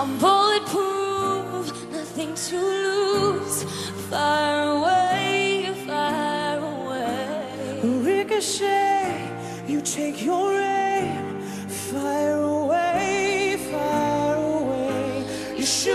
I'm bulletproof, nothing to lose. Fire away, fire away. Ricochet, you take your aim, fire away, fire away. You shoot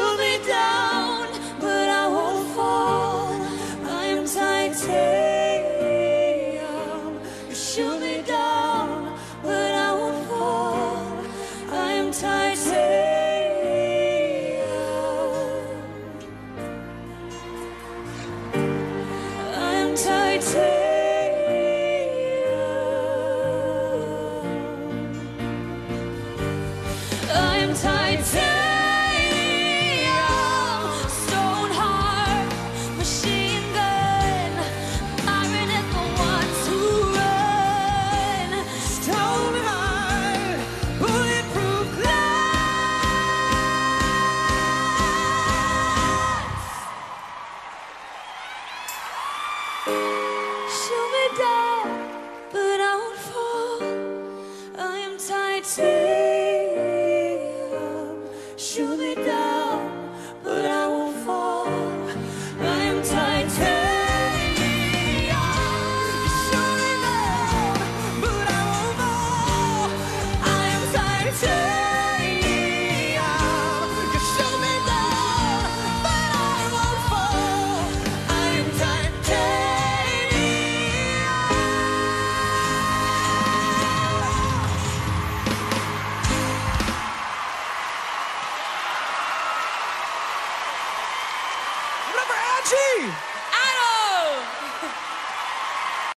Angie?